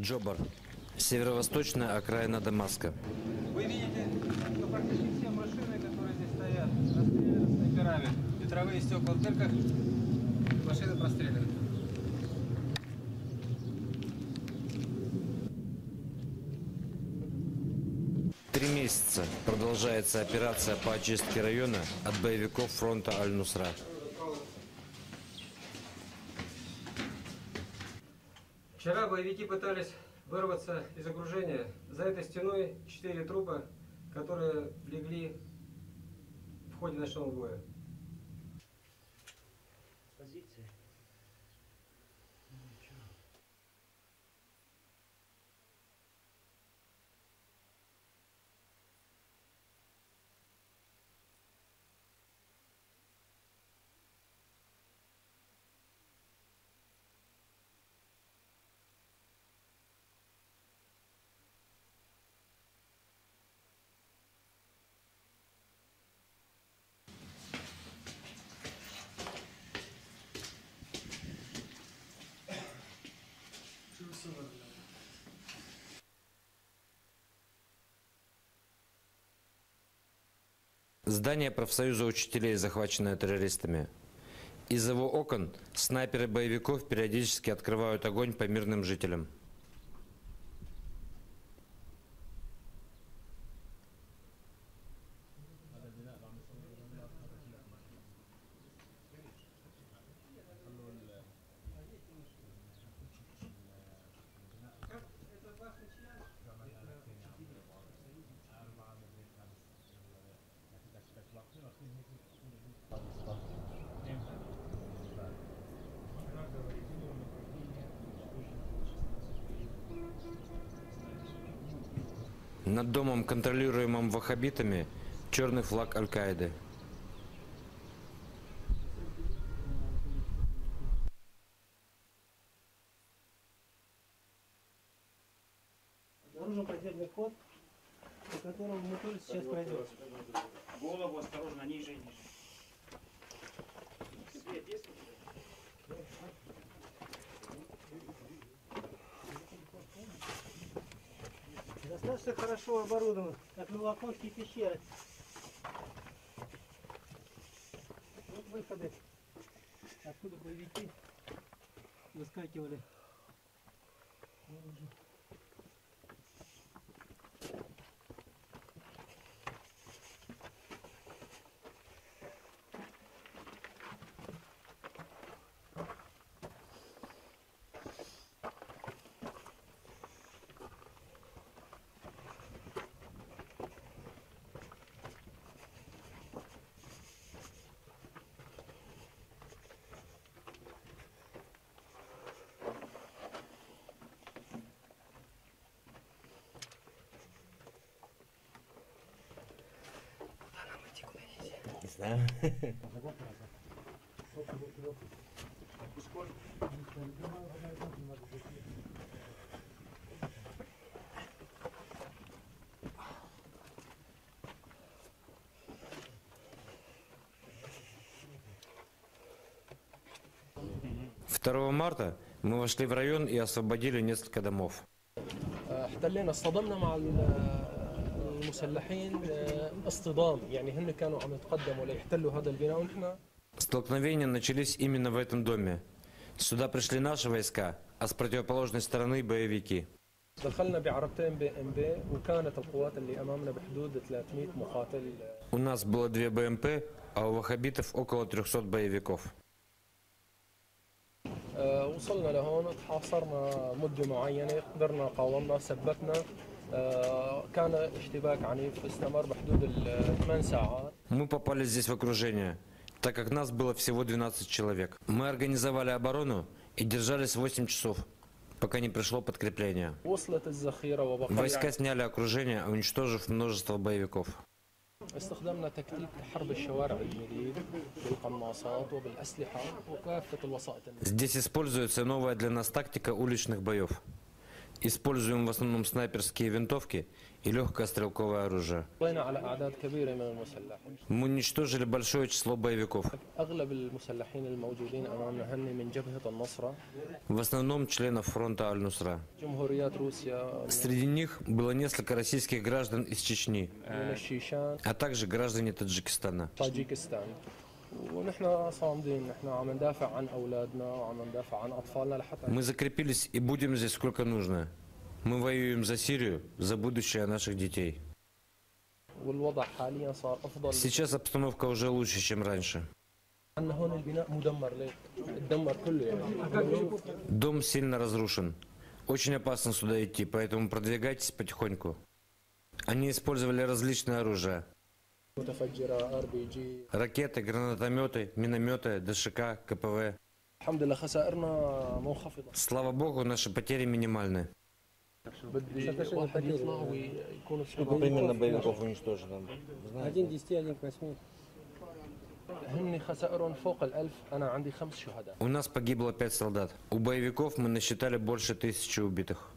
Джобар. Северо-восточная окраина Дамаска. Вы видите, что практически все машины, которые здесь стоят, расстреляны снайперами. Ветровые стекла в дырках, машины простреляны. Три месяца продолжается операция по очистке района от боевиков фронта Аль-Нусра. Вчера боевики пытались вырваться из окружения. За этой стеной четыре трупа, которые легли в ходе ночного боя. Здание профсоюза учителей, захваченное террористами. Из его окон снайперы боевиков периодически открывают огонь по мирным жителям. Над домом, контролируемым ваххабитами, черный флаг Аль-Каиды. Обнаружен подземный ход, по которому мы тоже сейчас пройдем. Голову осторожно, ниже ниже. Свет есть? Достаточно хорошо оборудован, как Новоконские пещеры. Вот выходы, откуда боевики выскакивали. наружу. Не знаю. Второго марта мы вошли в район и освободили несколько домов. المسلحين اه، اصطدام يعني هن كانوا عم يتقدموا ليحتلوا هذا البناء ونحن Столкновения начались именно в этом доме. Сюда пришли наши войска, а с противоположной стороны боевики. دخلنا بعربتين بي ام بي وكانت القوات اللي امامنا بحدود 300 مقاتل اه، У нас было две БМП, а у ваххабитов около 300 боевиков. اه، وصلنا لهون تحاصرنا مده معينه قدرنا قاومنا ثبتنا اه، كان اشتباك عنيف استمر بحدود الثمان ساعات Мы попали здесь в окружение, так как нас было всего 12 человек. Мы организовали оборону и держались 8 часов, пока не пришло подкрепление. وصلت الذخيره وبقايا Войска сняли окружение, уничтожив множество боевиков. استخدمنا تكتيك حرب الشوارع الجديد بالقناصات وبالاسلحه وكافه الوسائط Здесь используется новая для нас тактика уличных боев. Используем в основном снайперские винтовки и легкое стрелковое оружие. Мы уничтожили большое число боевиков. В основном членов фронта Аль-Нусра. Среди них было несколько российских граждан из Чечни, а также граждане Таджикистана. طاجيكستان ونحن صامدين نحن عم ندافع عن اولادنا وعم ندافع عن اطفالنا لحتى Мы закрепились и будем здесь сколько нужно. Мы воюем за Сирию, за будущее наших детей. والوضع حاليا صار افضل Сейчас обстановка уже лучше, чем раньше. عندنا هون البناء مدمر ليه؟ تدمر كله يعني Дом сильно разрушен. Очень опасно сюда идти, поэтому продвигайтесь потихоньку. Они использовали различные оружия. Ракеты, гранатометы, минометы, ДШК, КПВ. Слава богу, наши потери минимальны. Сколько ну, примерно боевиков уничтожено? Один десяти, один к восьми. У нас погибло пять солдат. У боевиков мы насчитали больше тысячи убитых.